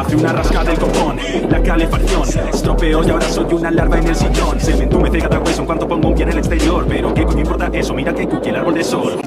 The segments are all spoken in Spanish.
Hace una rasca del copón, la calefacción. Estropeo y ahora soy una larva en el sillón. Se me entumece cada hueso en cuanto pongo un pie en el exterior. Pero qué coño importa eso, mira que cuque el árbol de sol.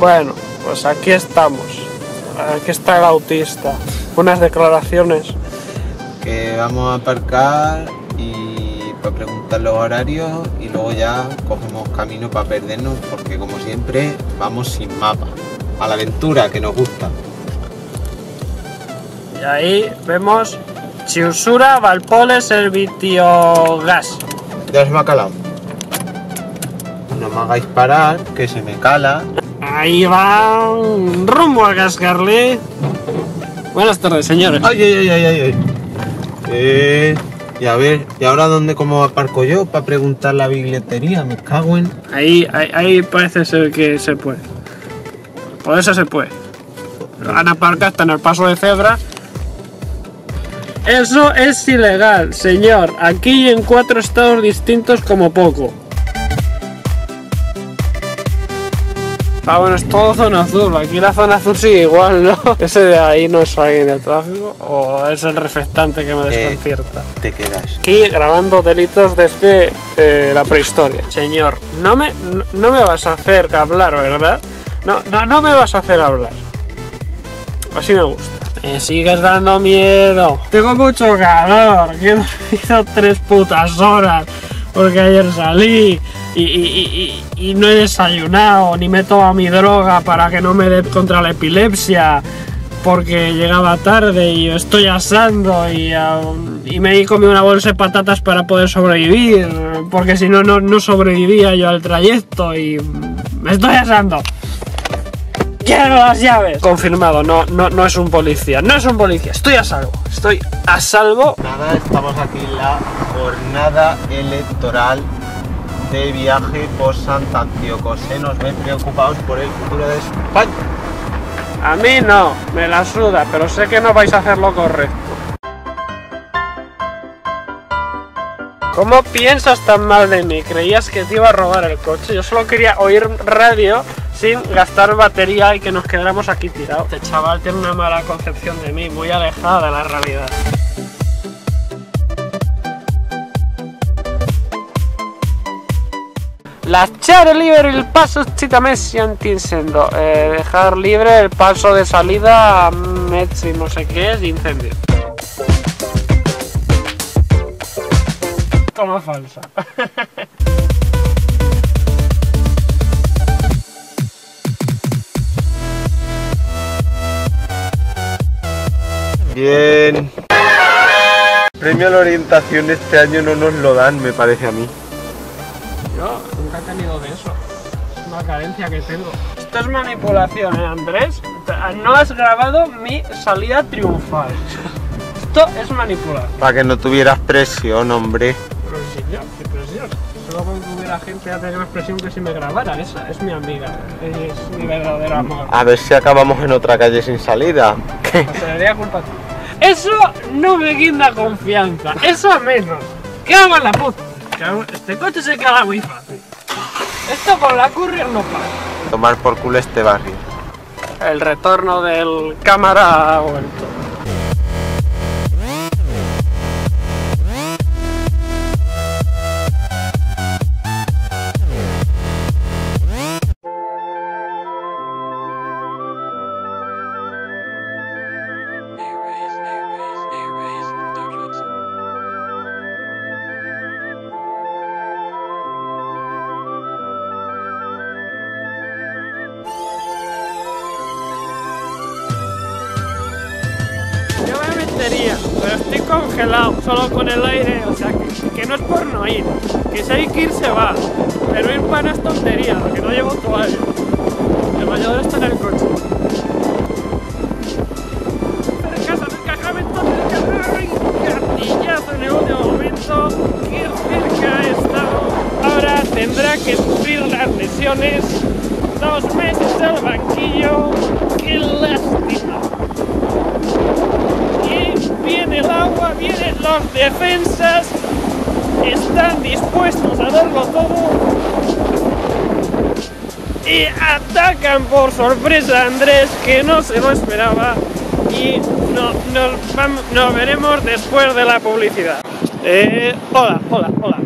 Bueno, pues aquí estamos. Aquí está el autista. Unas declaraciones. que vamos a aparcar y para preguntar los horarios y luego ya cogemos camino para perdernos porque como siempre vamos sin mapa. A la aventura que nos gusta. Y ahí vemos Chiusura Valpole Servitio Gas. Ya se me ha calado. No me hagáis parar, que se me cala. Ahí va rumbo a Gascarle. Buenas tardes, señores. Ay, ay, ay, ay, ay. Eh, y a ver, ¿y ahora dónde cómo aparco yo para preguntar la bibliotería? Me cago en... Ahí, ahí, ahí parece ser que se puede. Por eso se puede. Han aparcado hasta en el paso de cebra. Eso es ilegal, señor. Aquí en cuatro estados distintos como poco. Ah, bueno, es todo zona azul. Aquí la zona azul sigue igual, ¿no? Ese de ahí no es alguien del tráfico o es el reflectante que me Eh. desconcierta. Te quedas. Aquí grabando delitos desde eh, la prehistoria. Señor, no me, no, no me vas a hacer hablar, ¿verdad? No, no, no me vas a hacer hablar. Así me gusta. Me sigues dando miedo. Tengo mucho calor. Que he dormido tres putas horas. Porque ayer salí y, no he desayunado, ni me he tomado mi droga para que no me dé contra la epilepsia porque llegaba tarde y estoy asando y, aún- y me he comido una bolsa de patatas para poder sobrevivir, porque si no, no sobrevivía yo al trayecto y me estoy asando. Quiero las llaves. Confirmado, no, no, no es un policía, no es un policía, estoy a salvo, estoy a salvo. Nada, estamos aquí en la jornada electoral de viaje por Santa Antioco. Se nos ven preocupados por el futuro de España. A mí no, me la suda, pero sé que no vais a hacer lo correcto. ¿Cómo piensas tan mal de mí? ¿Creías que te iba a robar el coche? Yo solo quería oír radio sin gastar batería y que nos quedáramos aquí tirados. Este chaval tiene una mala concepción de mí, muy alejada de la realidad. Lasciare libero il passo cittadinanza intendendo eh, dejar libre el paso de salida a mezzi no sé qué es incendio. Toma falsa. Bien. Premio a la orientación este año no nos lo dan, me parece a mí. Yo nunca he tenido de eso. Es una carencia que tengo. Esto es manipulación, ¿eh, Andrés? No has grabado mi salida triunfal. Esto es manipular. Para que no tuvieras presión, hombre. Pero si yo, qué presión. Solo con que hubiera gente a tener más presión que si me grabara. Esa es mi amiga. Es mi verdadero amor. A ver si acabamos en otra calle sin salida. ¿Qué? Se daría culpa a ti. Eso no me guinda confianza. Eso a menos. ¿Qué hago en la puta? Cago- Este coche se queda muy fácil. Esto con la courier no pasa. Tomar por culo este barrio. El retorno del cámara ha vuelto. Metería, pero estoy congelado, solo con el aire, o sea, que, que no es por no ir. Que si hay que ir se va, pero ir para es tontería, porque no llevo toalla. El mayor está en el coche. Cercas encajamiento del gatillazo en el último momento, qué cerca estado. Ahora tendrá que sufrir las lesiones. Dos meses al banquillo, dispuestos a darlo todo. Y atacan por sorpresa a Andrés, que no se lo esperaba. Y no, nos, nos veremos después de la publicidad. Eh, hola, hola, hola.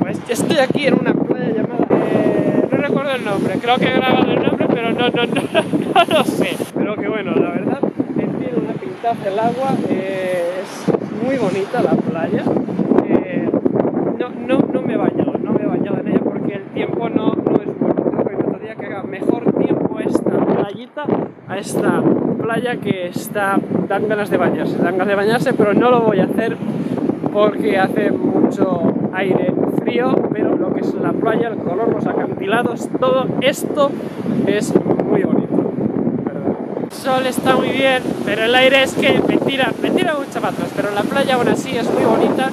Pues estoy aquí en una playa llamada. eh, no recuerdo el nombre, creo que he grabado el nombre, pero no, no, no, no lo sé. Pero que bueno, la verdad, tiene una pintaza el agua, eh, es muy bonita la playa. No, no, me he bañado, no me he en ella porque el tiempo no, no es bueno. Me gustaría que haga mejor tiempo esta playita a esta playa que está. dan ganas de bañarse, dan ganas de bañarse, pero no lo voy a hacer porque hace mucho aire frío, pero lo que es la playa, el color, los acantilados, todo esto es muy bonito. El sol está muy bien, pero el aire es que me tira, me tira mucho pero la playa aún así es muy bonita,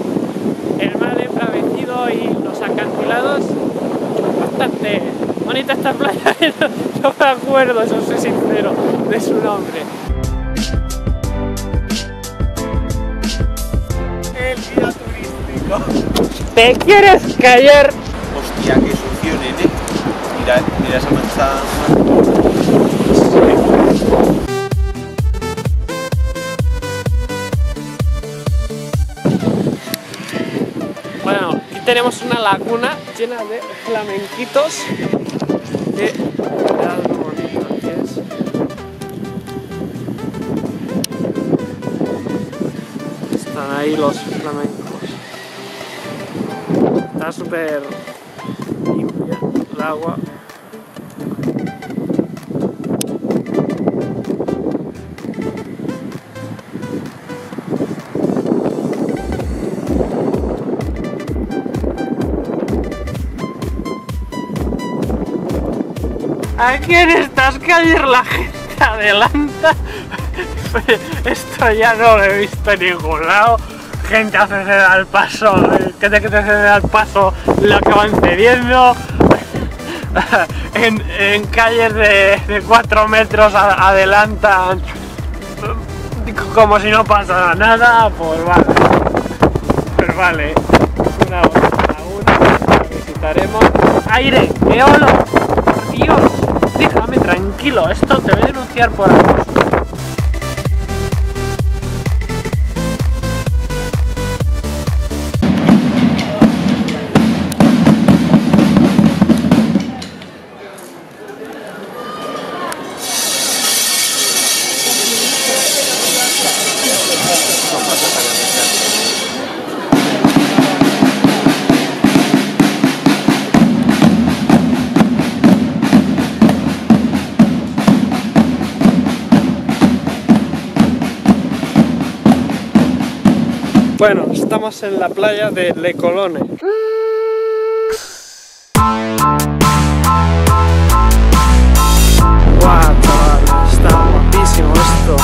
y los acantilados, bastante bonita esta playa, no, me acuerdo, eso soy sincero, de su nombre. El guía turístico. ¿Te quieres callar? Hostia, qué sucio, nene. Mira, mira esa mancha. Tenemos una laguna llena de flamenquitos. Es. Están ahí los flamencos. Está súper limpia el agua. Aquí en estas calles la gente adelanta. Esto ya no lo he visto en ningún lado. Gente hace ceder al paso, gente que te cede al paso lo acaban cediendo. En, en calles de 4 metros a- adelantan como si no pasara nada, pues vale. Pues vale. ¡Aire! ¡Eolo! ¡Por Dios! Déjame tranquilo, esto te voy a denunciar por acoso. Bueno, estamos en la playa de Le Colone. Guau, está guapísimo esto.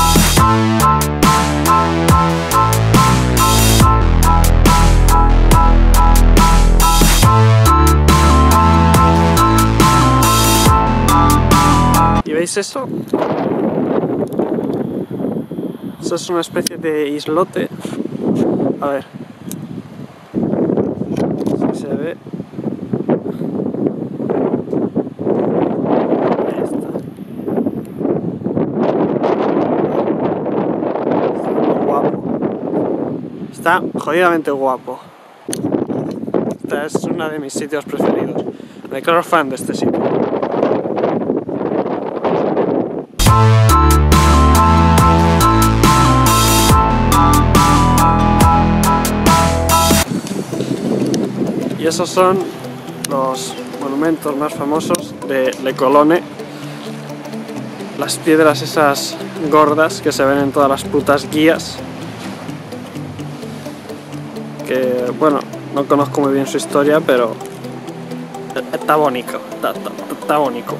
¿Y veis eso? Eso es una especie de islote a ver. Si se ve. Ahí está. Guapo. Está jodidamente guapo. Esta es una de mis sitios preferidos. Me declaro fan de este sitio. Esos son los monumentos más famosos de Le Colone. Las piedras esas gordas que se ven en todas las putas guías. Que, bueno, no conozco muy bien su historia, pero está bonito, está, está, está bonito.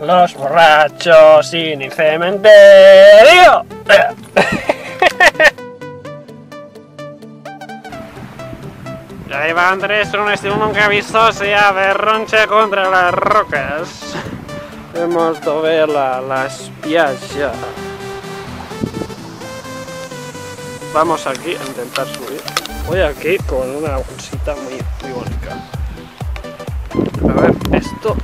Los borrachos sin el cementerio. ahí va Andrés con un estilo nunca visto, se aberroncha contra las rocas. Hemos de ver la, la spiaggia. Vamos aquí a intentar subir. Voy aquí con una bolsita muy, muy bonita. A ver, esto